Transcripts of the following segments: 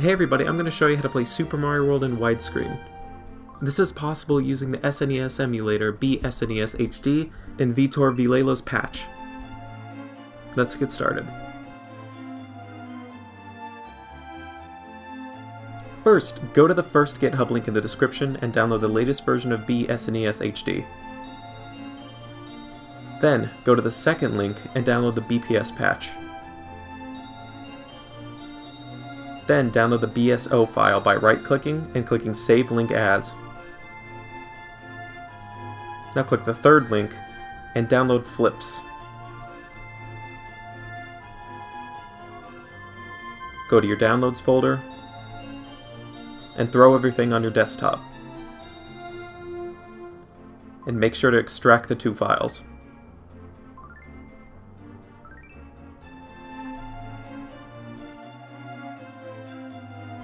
Hey everybody, I'm going to show you how to play Super Mario World in widescreen. This is possible using the SNES emulator BSNES HD and Vitor Vilela's patch. Let's get started. First, go to the first GitHub link in the description and download the latest version of BSNES HD. Then, go to the second link and download the BPS patch. Then download the BSO file by right-clicking and clicking Save Link As. Now click the third link and download Flips. Go to your Downloads folder and throw everything on your desktop. And make sure to extract the two files.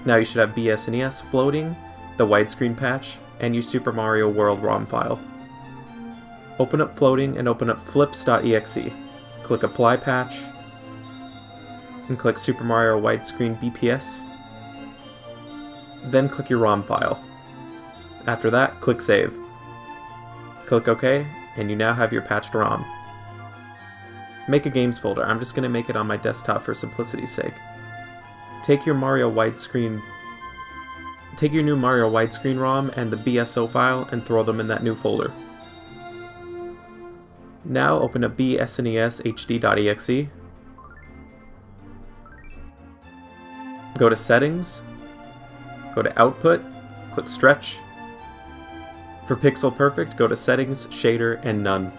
Now you should have BSNES floating, the widescreen patch, and your Super Mario World ROM file. Open up floating and open up flips.exe. Click Apply Patch, and click Super Mario Widescreen BPS. Then click your ROM file. After that, click Save. Click OK, and you now have your patched ROM. Make a games folder. I'm just going to make it on my desktop for simplicity's sake. Take your Mario widescreen take your new Mario widescreen ROM and the BSO file and throw them in that new folder. Now open up bsnes hd.exe. Go to Settings, go to Output, click Stretch. For Pixel Perfect, go to Settings, Shader, and None.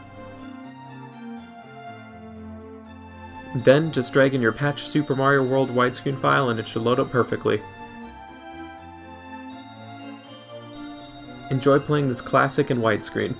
Then just drag in your patch Super Mario World widescreen file and it should load up perfectly. Enjoy playing this classic in widescreen.